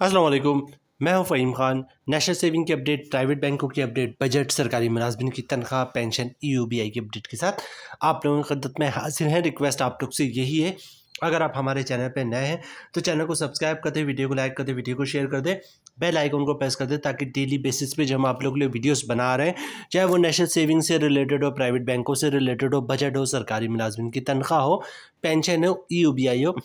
वालेकुम मैं हूँ फ़हीम खान, नेशनल सेविंग की अपडेट, प्राइवेट बैंकों की अपडेट, बजट, सरकारी मुलाजमिन की तनख्वाह, pension E O B I की अपडेट के साथ आप लोगों की खदत में हाजिर हैं। रिक्वेस्ट आप लोग से यही है, अगर आप हमारे चैनल पर नए हैं तो चैनल को सब्सक्राइब कर दें, वीडियो को लाइक कर दें, वीडियो को शेयर कर दें, बेल आइकन को प्रेस कर दें, ताकि डेली बेसिस पे जब हम आप लोग के लिए वीडियोस बना रहे हैं, चाहे वो नेशनल सेविंग से रिलेटेड हो, प्राइवेट बैंकों से रिलेटेड हो, बजट हो, सरकारी मुलाजमिन की तनख्वाह हो, पेंशन हो ई आई हो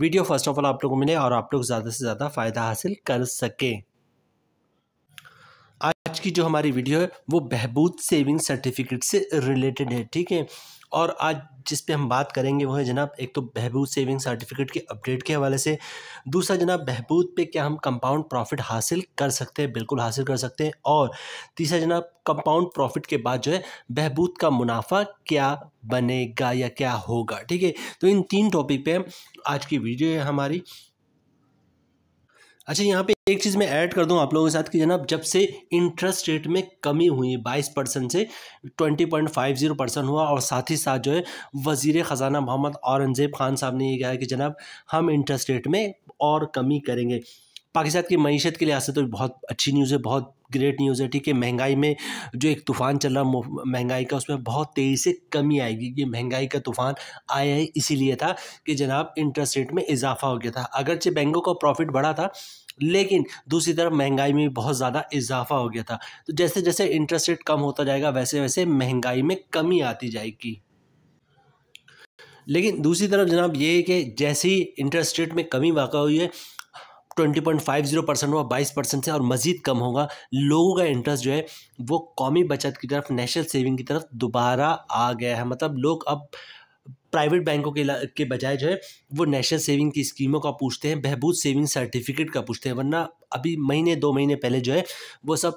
वीडियो फ़र्स्ट ऑफ़ ऑल आप लोगों को मिले और आप लोग ज़्यादा से ज़्यादा फ़ायदा हासिल कर सकें। आज की जो हमारी वीडियो है, वो बहबूद सेविंग सर्टिफिकेट से रिलेटेड है, ठीक है? और आज जिस पे हम बात करेंगे वो है जनाब, एक तो बहबूद सेविंग सर्टिफिकेट के अपडेट के हवाले से। दूसरा जनाब, बहबूद पे क्या हम कंपाउंड प्रॉफिट हासिल कर सकते हैं? बिल्कुल हासिल कर सकते हैं। और तीसरा जनाब कंपाउंड प्रॉफिट के बाद जो है, बहबूद का मुनाफा क्या बनेगा या क्या होगा? ठीक है? तो इन तीन टॉपिक पे आज की वीडियो है हमारी। अच्छा यहाँ पे एक चीज़ मैं ऐड कर दूँ आप लोगों के साथ कि जनाब, जब से इंटरेस्ट रेट में कमी हुई बाईस परसेंट से twenty point five zero percent हुआ और साथ ही साथ जो है वज़ी ख़जाना मोहम्मद औरंगज़ेब खान साहब ने ये कहा कि जनाब, हम इंटरेस्ट रेट में और कमी करेंगे। पाकिस्तान की मीशत के लिहाज से तो बहुत अच्छी न्यूज़ है, बहुत ग्रेट न्यूज़ है, ठीक है? महँगाई में जो एक तूफ़ान चल रहा महँगाई का, उसमें बहुत तेज़ी से कमी आएगी। ये महँगाई का तूफ़ान आया ही इसीलिए था कि जनाब इंटरेस्ट रेट में इजाफा हो गया था। अगरचे बैंकों का प्रॉफिट बढ़ा था, लेकिन दूसरी तरफ़ महँगाई में बहुत ज़्यादा इजाफा हो गया था। तो जैसे जैसे इंटरेस्ट रेट कम होता जाएगा वैसे वैसे महँगाई में कमी आती जाएगी। लेकिन दूसरी तरफ़ जनाब ये है कि जैसे ही इंटरेस्ट रेट में कमी वाक़ा हुई है twenty point five zero percent हुआ बाईस परसेंट से और मज़ीद कम होगा। लोगों का इंटरेस्ट जो है, वो कौमी बचत की तरफ़ नेशनल सेविंग की तरफ़ दोबारा आ गया है। मतलब लोग अब प्राइवेट बैंकों के के बजाय जो है, वो नेशनल सेविंग की स्कीमों का पूछते हैं, बहबूद सेविंग सर्टिफिकेट का पूछते हैं, वरना अभी महीने, दो महीने पहले जो है, वो सब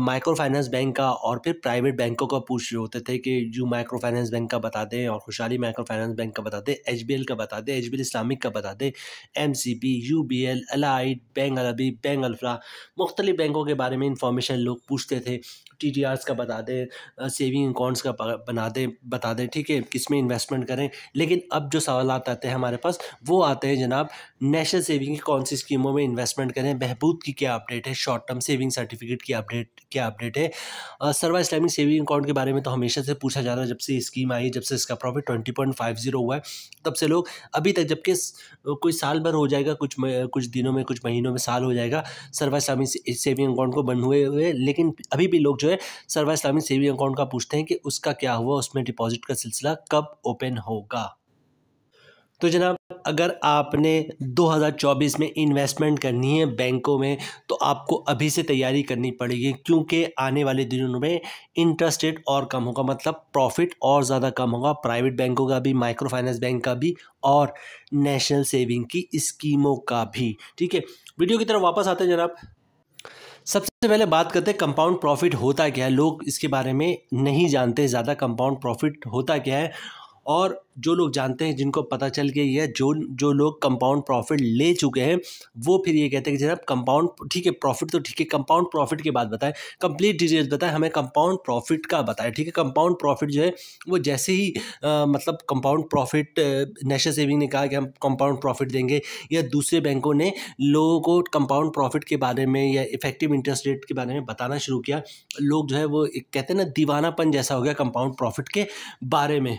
माइक्रो फाइनेंस बैंक का और फिर प्राइवेट बैंकों का पूछ रहे होते थे कि यू माइक्रो फाइनेंस बैंक का बता दें और खुशहाली माइक्रो फाइनेंस बैंक का बता दें एच बी एल का बता दें एच बी एल इस्लामिक का बता दें M C B U B L Allied Bank अलबी bank अल्फ्रा मुख्तलिफ़ बैंकों के बारे में इंफॉर्मेशन लोग पूछते थे टी का बता दें सेविंग अकाउंट्स का बना दें, बता दें, ठीक है, किसमें इन्वेस्टमेंट करें लेकिन अब जो सवाल आते हैं हमारे पास, वो आते हैं जनाब, नेशनल सेविंग की कौन सी स्कीमों में इन्वेस्टमेंट करें बहबूद की क्या अपडेट है शॉर्ट टर्म सेविंग सर्टिफिकेट की अपडेट क्या अपडेट है? सर्वा इस्लामिक सेविंग अकाउंट के बारे में तो हमेशा से पूछा जा रहा है, जब से स्कीम आई, जब से इसका profit twenty point five zero हुआ है, तब से लोग अभी तक जबकि कोई साल भर हो जाएगा, कुछ कुछ दिनों में, कुछ महीनों में साल हो जाएगा सर्वा इस्लामिक सेविंग अकाउंट को बंद हुए हुए, लेकिन अभी भी लोग जो है सर्वा इस्लामिक सेविंग अकाउंट का पूछते हैं कि उसका क्या हुआ, उसमें डिपॉजिट का सिलसिला कब ओपन होगा। तो जनाब, अगर आपने 2024 में इन्वेस्टमेंट करनी है बैंकों में तो आपको अभी से तैयारी करनी पड़ेगी, क्योंकि आने वाले दिनों में इंटरेस्ट रेट और कम होगा मतलब प्रॉफिट और ज़्यादा कम होगा प्राइवेट बैंकों का भी माइक्रो फाइनेंस बैंक का भी और नेशनल सेविंग की स्कीमों का भी। ठीक है? वीडियो की तरफ़ वापस आते हैं जनाब। सबसे पहले बात करते हैं कंपाउंड प्रॉफिट होता क्या है? लोग इसके बारे में नहीं जानते, ज़्यादा कंपाउंड प्रॉफिट होता क्या है? और जो लोग जानते हैं जिनको पता चल गया है जो जो लोग कंपाउंड प्रॉफिट ले चुके हैं वो फिर ये कहते हैं कि जनाब कंपाउंड ठीक है प्रॉफिट तो ठीक है कंपाउंड प्रॉफिट के बाद बताएँ। कंप्लीट डिटेल्स बताएँ हमें कंपाउंड प्रॉफिट का बताएँ ठीक है? कंपाउंड प्रॉफिट जो है वो जैसे ही आ, मतलब कंपाउंड प्रॉफिट नेशनल सेविंग ने कहा कि हम कंपाउंड प्रॉफिट देंगे या दूसरे बैंकों ने लोगों को कंपाउंड प्रॉफिट के बारे में या इफ़ेक्टिव इंटरेस्ट रेट के बारे में बताना शुरू किया लोग जो है वो कहते हैं ना दीवानापन जैसा हो गया कंपाउंड प्रॉफिट के बारे में।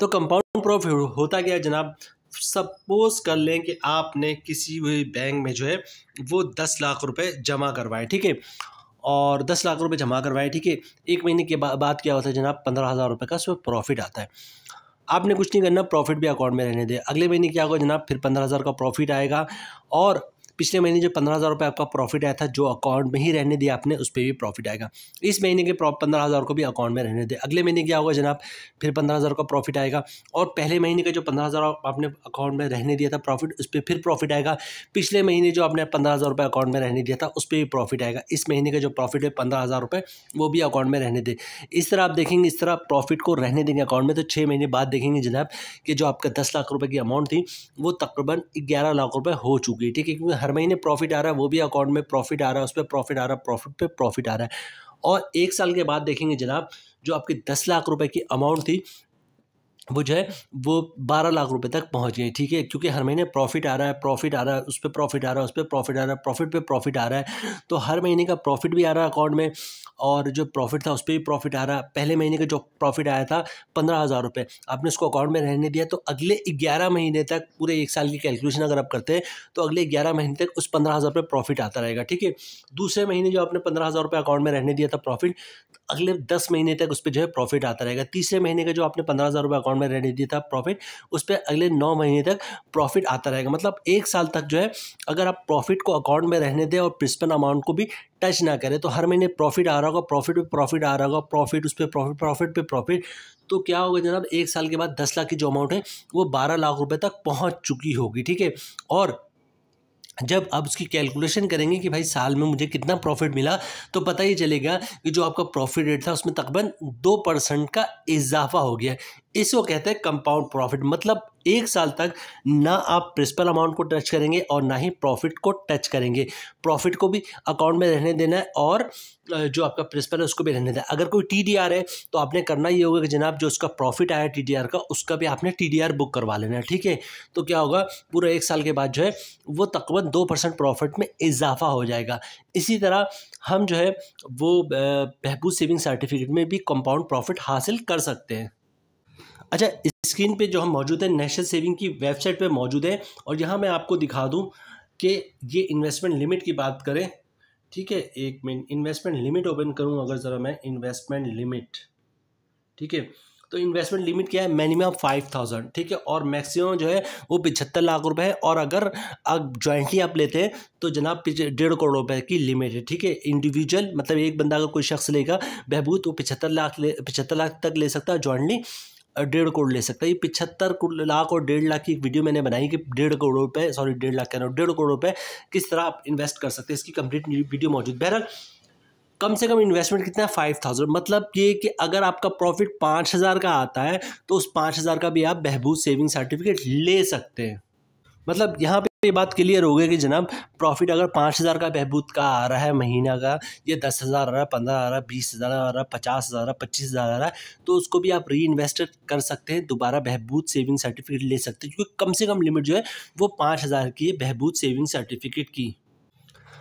तो कंपाउंड प्रॉफिट होता क्या जनाब? सपोज़ कर लें कि आपने किसी भी बैंक में जो है वो दस लाख रुपए जमा करवाए ठीक है? और दस लाख रुपए जमा करवाए ठीक है? एक महीने के बा, बाद क्या होता है जनाब? पंद्रह हज़ार रुपये का उसमें प्रॉफिट आता है। आपने कुछ नहीं करना प्रॉफिट भी अकाउंट में रहने दे। अगले महीने क्या होगा जनाब? फिर पंद्रह हज़ार का प्रॉफिट आएगा और पिछले महीने जो पंद्रह हज़ार रुपये आपका प्रॉफिट आया था, जो अकाउंट में ही रहने दिया आपने, उस पर भी प्रॉफिट आएगा। इस महीने के पंद्रह हज़ार को भी अकाउंट में रहने दे। अगले महीने क्या होगा जनाब? फिर पंद्रह हज़ार का प्रॉफिट आएगा और पहले महीने का जो पंद्रह हज़ार आपने अकाउंट में रहने दिया था प्रॉफिट उस पर फिर प्रॉफिट आएगा। पिछले महीने जो आपने पंद्रह हज़ार रुपये अकाउंट में रहने दिया था, उस पर भी प्रॉफिट आएगा। इस महीने का जो प्रॉफिट है, पंद्रह हज़ार रुपये, वो भी अकाउंट में रहने दे। इस तरह आप देखेंगे, इस तरह प्रॉफिट को रहने देंगे अकाउंट में तो छः महीने बाद देखेंगे जनाब कि जो आपका दस लाख रुपये की अमाउंट थी, वो तकरीबन ग्यारह लाख रुपये हो चुकी है। ठीक है? क्योंकि हर महीने प्रॉफिट आ रहा है वो भी अकाउंट में प्रॉफिट आ रहा है उस पर प्रॉफिट आ रहा है प्रॉफिट पे प्रॉफिट आ रहा है और एक साल के बाद देखेंगे जनाब जो आपकी दस लाख रुपए की अमाउंट थी वो जो है वो बारह लाख रुपए तक पहुँच गए ठीक है क्योंकि हर महीने प्रॉफिट आ रहा है प्रॉफिट आ रहा है उस पर प्रॉफिट आ रहा है उस पर प्रॉफिट आ रहा है प्रॉफिट पे प्रॉफिट आ रहा है तो हर महीने का प्रॉफिट भी आ रहा है अकाउंट में और जो प्रॉफिट था उस पर भी प्रॉफिट आ रहा। पहले महीने का जो प्रॉफिट आया था, पंद्रह हज़ार रुपये आपने उसको अकाउंट में रहने दिया तो अगले ग्यारह महीने तक, पूरे एक साल की कैलकुलेशन अगर आप करते हैं तो अगले ग्यारह महीने तक उस पंद्रह हज़ार रुपये प्रॉफिट आता रहेगा, ठीक है? दूसरे महीने जो आपने पंद्रह हज़ार रुपये अकाउंट में रहने दिया था प्रॉफिट अगले दस महीने तक उस पर जो है प्रॉफिट आता रहेगा। तीसरे महीने का जो आपने पंद्रह हज़ार रुपये अकाउंट में रहने दिया था प्रॉफिट उस पर अगले नौ महीने तक प्रॉफिट आता रहेगा। मतलब एक साल तक जो है, अगर आप प्रॉफिट को अकाउंट में रहने दें और प्रिंसिपल अमाउंट को भी टच ना करें तो हर महीने प्रॉफिट आ रहा होगा, प्रॉफिट पे प्रॉफिट आ रहा होगा, प्रॉफिट उस पर प्रॉफिट प्रॉफिट पे प्रॉफिट। तो क्या होगा जनाब, एक साल के बाद दस लाख की जो अमाउंट है, वो बारह लाख रुपए तक पहुँच चुकी होगी, ठीक है? और जब आप उसकी कैलकुलेशन करेंगे कि भाई साल में मुझे कितना प्रॉफिट मिला तो पता ही चलेगा कि जो आपका प्रॉफिट रेट था, उसमें तकरीबन दो परसेंट का इजाफा हो गया। इसको कहते हैं कंपाउंड प्रॉफिट मतलब एक साल तक ना आप प्रिंसिपल अमाउंट को टच करेंगे और ना ही प्रॉफिट को टच करेंगे। प्रॉफिट को भी अकाउंट में रहने देना है और जो आपका प्रिंसिपल है उसको भी रहने देना है। अगर कोई टीडीआर है तो आपने करना ये होगा कि जनाब जो उसका प्रॉफिट आया टीडीआर का, उसका भी आपने टीडीआर बुक करवा लेना है, ठीक है? तो क्या होगा, पूरा एक साल के बाद जो है, वो तकरीबन दो परसेंट प्रॉफिट में इजाफा हो जाएगा। इसी तरह हम जो है, वो बहबूद सेविंग सर्टिफिकेट में भी कंपाउंड प्रॉफिट हासिल कर सकते हैं। अच्छा स्क्रीन पे जो हम मौजूद है, नेशनल सेविंग की वेबसाइट पे मौजूद है और यहाँ मैं आपको दिखा दूँ कि ये इन्वेस्टमेंट लिमिट की बात करें, ठीक है, एक मिनट इन्वेस्टमेंट लिमिट ओपन करूँ अगर ज़रा मैं इन्वेस्टमेंट लिमिट ठीक है तो इन्वेस्टमेंट लिमिट क्या है? मिनिमम फाइव थाउज़ेंड ठीक है, और मैक्सिमम जो है वो पिछहत्तर लाख रुपए है और अगर आप ज्वाइंटली आप लेते हैं तो जनाब डेढ़ करोड़ रुपए की लिमिट है, ठीक है इंडिविजुअल मतलब एक बंदा अगर कोई शख्स लेगा बहबूत वो पिछहत्तर लाख ले, पिछहत्तर लाख तक ले सकता है ज्वाइंटली डेढ़ करोड़ ले सकता है। ये पिछहत्तर लाख और डेढ़ लाख की एक वीडियो मैंने बनाई कि डेढ़ करोड़ रुपए सॉरी डेढ़ लाख कह रहा हूँ, डेढ़ करोड़ रुपए किस तरह आप इन्वेस्ट कर सकते हैं। इसकी कंप्लीट वीडियो मौजूद। बहरहाल, कम से कम इन्वेस्टमेंट कितना है? फाइव थाउज़ेंड मतलब ये कि अगर आपका प्रॉफिट पाँच हज़ार का आता है तो उस पाँच हज़ार का भी आप बहबूज सेविंग सर्टिफिकेट ले सकते हैं। मतलब यहाँ पे ये बात क्लियर हो गई कि जनाब प्रॉफिट अगर पाँच हज़ार का बहबूद का आ रहा है महीना का, ये दस हज़ार आ रहा है, पंद्रह आ रहा है, बीस हज़ार आ रहा है, पचास हज़ार आ रहा है, पच्चीस हज़ार आ रहा है तो उसको भी आप री इन्वेस्ट कर सकते हैं, दोबारा बहबूद सेविंग सर्टिफिकेट ले सकते हैं, क्योंकि कम से कम लिमिट जो है, वो पाँच हज़ार की है बहबूद सेविंग सर्टिफिकेट की।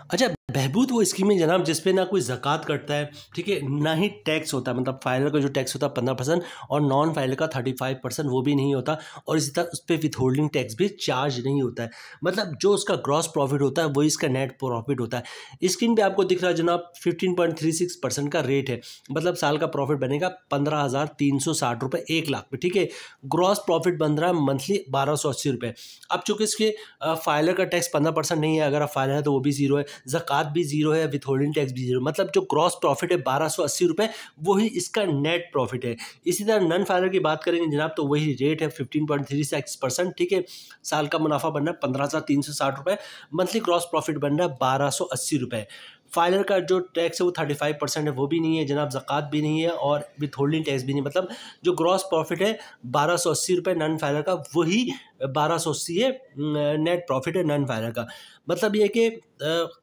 अच्छा बहबूद वो स्कीम है जनाब जिसपे ना कोई जक़ात कटता है, ठीक है, ना ही टैक्स होता है मतलब फाइलर का जो टैक्स होता है पंद्रह परसेंट और नॉन फाइलर का थर्टी फाइव परसेंट वो भी नहीं होता और इसी तरह उस पर विथ होल्डिंग टैक्स भी चार्ज नहीं होता है। मतलब जो उसका ग्रॉस प्रॉफिट होता है, वही इसका नेट प्रॉफिट होता है। स्कीम पर आपको दिख रहा है जनाब fifteen point three six percent का रेट है। मतलब साल का प्रॉफिट बनेगा पंद्रह हज़ार तीन सौ साठ रुपये एक लाख पे, ठीक है? ग्रॉस प्रॉफिट बन रहा है मंथली बारह सौ अस्सी रुपये अब चूँकि इसके फाइलर का टैक्स पंद्रह परसेंट नहीं है, अगर आप फाइलर है तो वो भी ज़ीरो है। ज़क़़त भी ज़ीरो है विथ होल्डिंग टैक्स भी ज़ीरो। मतलब जो क्रॉस प्रॉफिट है, बारह सौ अस्सी रुपये वही इसका नेट प्रॉफिट है। इसी तरह नन फाइलर की बात करेंगे जनाब तो वही रेट है fifteen point three six percent ठीक है? साल का मुनाफा बन रहा है पंद्रह हज़ार तीन सौ साठ रुपये मंथली क्रॉस प्रॉफिट बन रहा है बारह सौ अस्सी रुपये फाइलर का जो टैक्स है, वो थर्टी फाइव परसेंट है, वो भी नहीं है जनाब, ज़क़़त भी नहीं है और विथ होल्डिंग टैक्स भी नहीं मतलब जो ग्रॉस प्रॉफिट है, बारह सौ अस्सी रुपये नन फाइलर का, वही बारह सौ अस्सी है नेट प्रॉफिट है नन फाइलर का। मतलब ये कि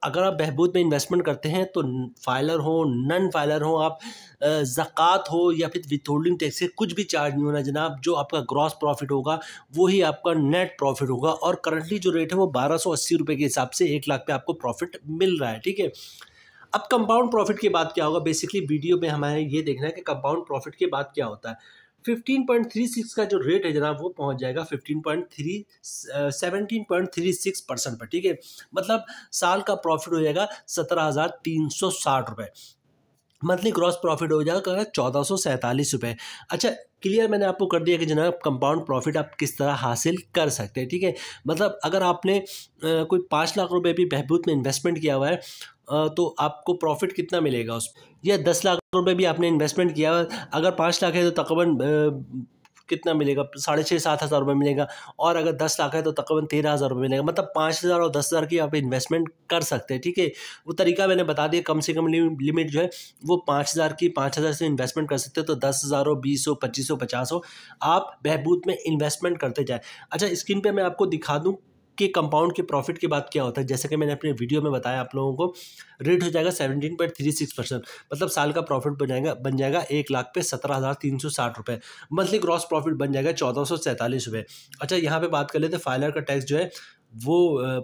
अगर आप बहबूद में इन्वेस्टमेंट करते हैं तो फाइलर हो नन फाइलर हो, आप ज़क़़त हो, या फिर विथ होल्डिंग टैक्स से कुछ भी चार्ज नहीं होना जनाब, जो आपका ग्रॉस प्रॉफिट होगा वही आपका नेट प्रॉफिट होगा, और करंटली जो रेट है वो बारह सौ अस्सी रुपये के हिसाब से एक लाख पे आपको प्रॉफिट मिल रहा है, ठीक है? अब कंपाउंड प्रॉफिट की बात क्या होगा? बेसिकली वीडियो में हमारे ये देखना है कि कंपाउंड प्रॉफिट के बाद क्या होता है। फिफ्टीन पॉइंट थ्री सिक्स का जो रेट है जनाब, वो पहुँच जाएगा fifteen point three seventeen point three six percent पर ठीक है? मतलब साल का प्रॉफिट हो जाएगा सत्रह हज़ार तीन सौ साठ रुपये मंथली ग्रॉस प्रॉफिट हो जाएगा चौदह सौ सैंतालीस रुपये अच्छा क्लियर मैंने आपको कर दिया कि जनाब कंपाउंड प्रॉफिट आप किस तरह हासिल कर सकते हैं ठीक है? मतलब अगर आपने आ, कोई पाँच लाख रुपए भी बहबूद में इन्वेस्टमेंट किया हुआ है आ, तो आपको प्रॉफिट कितना मिलेगा उस या दस लाख रुपए भी आपने इन्वेस्टमेंट किया हुआ अगर पाँच लाख है तो तकरीबन कितना मिलेगा? साढ़े छः सात हज़ार रुपये मिलेगा और अगर दस लाख है तो तकरीबन तेरह हज़ार रुपये मिलेगा। मतलब पाँच हज़ार और दस हज़ार की आप इन्वेस्टमेंट कर सकते हैं, ठीक है? वो तरीका मैंने बता दिया, कम से कम लिमिट जो है, वो पाँच हज़ार की पाँच हज़ार से इन्वेस्टमेंट कर सकते हो तो दस हज़ार हो, बीस हो, पच्चीस हो, पचास हो, आप बहबूद में इन्वेस्टमेंट करते जाए। अच्छा स्क्रीन पर मैं आपको दिखा दूँ आपके कंपाउंड के प्रॉफिट की बात क्या होता है? जैसे कि मैंने अपने वीडियो में बताया आप लोगों को रेट हो जाएगा seventeen point three six percent मतलब साल का प्रॉफिट बन जाएगा बन जाएगा एक लाख पे सत्रह हज़ार तीन सौ साठ रुपये मंथली ग्रॉस प्रॉफिट बन जाएगा चौदह सौ सैंतालीस रुपये अच्छा यहाँ पे बात कर लेते फाइलर का टैक्स जो है, वो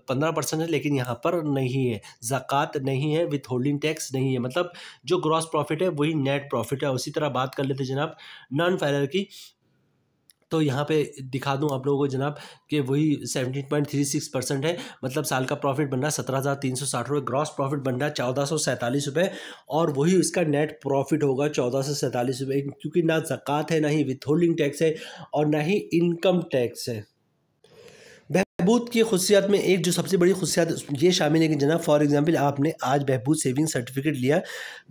पंद्रह परसेंट है, लेकिन यहाँ पर नहीं है. ज़क़़त नहीं है विथ होल्डिंग टैक्स नहीं है. मतलब जो ग्रॉस प्रॉफिट है, वही नेट प्रॉफिट है. उसी तरह बात कर लेते जनाब नॉन फाइलर की. तो यहाँ पे दिखा दूँ आप लोगों को जनाब कि वही seventeen point three six percent है। मतलब साल का प्रॉफिट बन रहा है सत्रह हज़ार तीन सौ साठ रुपये ग्रॉस प्रॉफिट बन रहा है चौदह सौ सैंतालीस रुपये और वही उसका नेट प्रॉफिट होगा चौदह सौ सैंतालीस रुपये क्योंकि ना जक़ात है, ना ही विथ होल्डिंग टैक्स है और ना ही इनकम टैक्स है। बहबूद की खसूसियात में एक जो सबसे बड़ी खसूसियात ये शामिल है कि जनाब फॉर एग्जांपल आपने आज बहबूद सेविंग सर्टिफिकेट लिया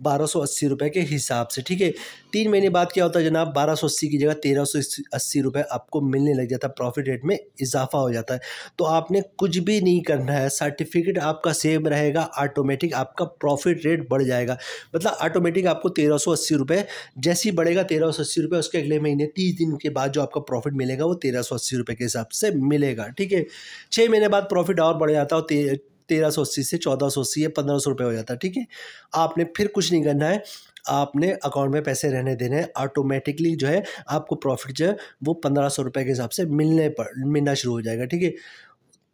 बारह सौ अस्सी रुपये के हिसाब से, ठीक है? तीन महीने बाद क्या होता है जनाब, बारह सौ अस्सी की जगह तेरह सौ अस्सी रुपये आपको मिलने लग जाता है प्रॉफिट रेट में इजाफा हो जाता है। तो आपने कुछ भी नहीं करना है सर्टिफिकेट आपका सेम रहेगा ऑटोमेटिक आपका प्रॉफिट रेट बढ़ जाएगा। मतलब ऑटोमेटिक आपको तेरह सौ अस्सी रुपये जैसे ही बढ़ेगा तेरह सौ अस्सी रुपये उसके अगले महीने तीस दिन के बाद जो आपका प्रॉफिट मिलेगा, वो तेरह सौ अस्सी रुपये के हिसाब से मिलेगा, ठीक है? छः महीने बाद प्रॉफिट और बढ़ जाता है और तेरह सौ अस्सी से चौदह सौ अस्सी या पंद्रह सौ रुपये हो जाता है, ठीक है? आपने फिर कुछ नहीं करना है। आपने अकाउंट में पैसे रहने देने हैं। ऑटोमेटिकली जो है, आपको प्रॉफिट जो है, वो पंद्रह सौ रुपये के हिसाब से मिलने पर, मिलना शुरू हो जाएगा, ठीक है?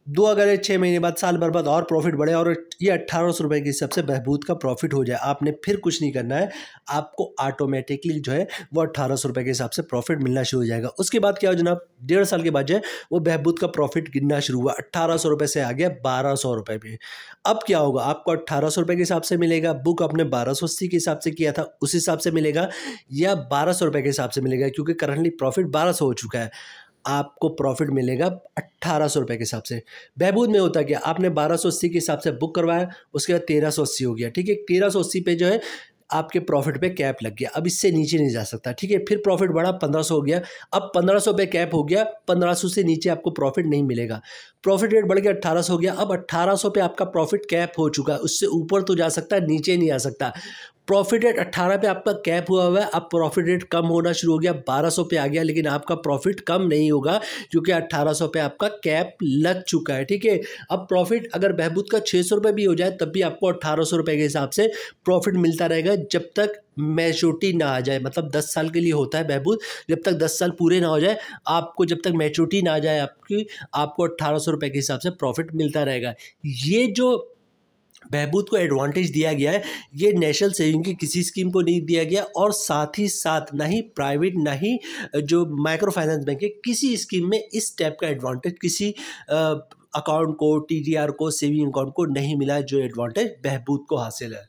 दो अगर छः महीने बाद, साल भर बाद और प्रॉफिट बढ़े और ये अट्ठारह सौ रुपये के हिसाब से बहबूद का प्रॉफिट हो जाए, आपने फिर कुछ नहीं करना है। आपको ऑटोमेटिकली जो है, वो अट्ठारह सौ रुपये के हिसाब से प्रॉफिट मिलना शुरू हो जाएगा। उसके बाद क्या हो जनाब, डेढ़ साल के बाद जो है, वो बहबूद का प्रॉफिट गिनना शुरू हुआ। अट्ठारह सौ रुपये से आ गया बारह सौ रुपये पे। अब क्या होगा, आपको अट्ठारह सौ रुपये के हिसाब से मिलेगा। बुक आपने बारह सौ अस्सी के हिसाब से किया था, उस हिसाब से मिलेगा या बारह सौ रुपये के हिसाब से मिलेगा, क्योंकि करंटली प्रॉफिट बारह सौ हो चुका है। आपको प्रॉफिट मिलेगा अट्ठारह सौ रुपये के हिसाब से। बहबूद में होता क्या? आपने बारह सौ अस्सी के हिसाब से बुक करवाया, उसके बाद तेरह सौ अस्सी हो गया, ठीक है? तेरह सौ अस्सी पे जो है, आपके प्रॉफिट पे कैप लग गया। अब इससे नीचे नहीं जा सकता, ठीक है? फिर प्रॉफिट बढ़ा, पंद्रह सौ हो गया। अब पंद्रह सौ पे कैप हो गया, पंद्रह सौ से नीचे आपको प्रॉफिट नहीं मिलेगा। प्रॉफिट रेट बढ़ गया, अट्ठारह सौ हो गया। अब अट्ठारह सौ पे आपका प्रॉफिट कैप हो चुका है, उससे ऊपर तो जा सकता है, नीचे नहीं आ सकता। प्रॉफिट रेट अट्ठारह पे आपका कैप हुआ हुआ है। अब प्रॉफिट रेट कम होना शुरू हो गया, बारह सौ पे आ गया, लेकिन आपका प्रॉफिट कम नहीं होगा क्योंकि अट्ठारह सौ पे आपका कैप लग चुका है, ठीक है? अब प्रॉफिट अगर बहबूद का छः सौ रुपये भी हो जाए, तब भी आपको अट्ठारह सौ रुपये के हिसाब से प्रॉफिट मिलता रहेगा, जब तक मैच्योरिटी ना आ जाए। मतलब दस साल के लिए होता है बहबूद, जब तक दस साल पूरे ना हो जाए, आपको जब तक मैच्योरिटी ना आ जाए, आपकी, आपको अट्ठारह सौ रुपये के हिसाब से प्रॉफिट मिलता रहेगा। ये जो बहबूद को एडवांटेज दिया गया है। ये नेशनल सेविंग की किसी स्कीम को नहीं दिया गया और साथ ही साथ ना ही प्राइवेट ना ही जो माइक्रो फाइनेंस बैंक है, किसी स्कीम में इस टाइप का एडवांटेज किसी अकाउंट को टीडीआर को सेविंग अकाउंट को नहीं मिला जो एडवांटेज बहबूद को हासिल है।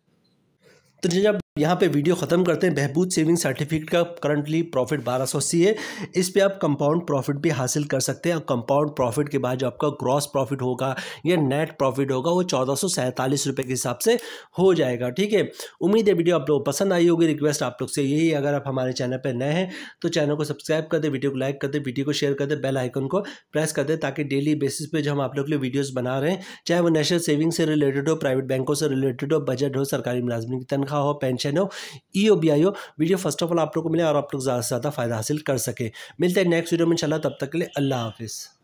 तो जब यहाँ पे वीडियो ख़त्म करते हैं। बहबूद सेविंग सर्टिफिकेट का करंटली प्रॉफिट बारह सौ अस्सी है। इस पे आप कंपाउंड प्रॉफिट भी हासिल कर सकते हैं। और कंपाउंड प्रॉफिट के बाद जो आपका ग्रॉस प्रॉफिट होगा या नेट प्रॉफिट होगा, वो चौदह सौ के हिसाब से हो जाएगा। ठीक है? उम्मीद है वीडियो आप लोग पसंद आई होगी। रिक्वेस्ट आप लोग से यही अगर आप हमारे चैनल पर नए हैं तो चैनल को सब्सक्राइब कर दे, वीडियो को लाइक कर दे, वीडियो को शेयर कर दे बेल आइकन को प्रेस कर दे, ताकि डेली बेसिस पे जो हम आप लोग के लिए वीडियोज़ बना रहे हैं, चाहे वो नेशनल सेविंग से रिलेटेड हो प्राइवेट बैंकों से रिलेटेड हो बजट हो, सरकारी मुलाजमी की तनख्वाह हो पेंशन हो ई हो बी आई हो वीडियो फ़र्स्ट ऑफ़ ऑल आप लोग को मिले और आप लोग ज़्यादा से ज़्यादा फ़ायदा हासिल कर सके। मिलते हैं नेक्स्ट वीडियो में चला तब तक के लिए अल्लाह हाफिज़।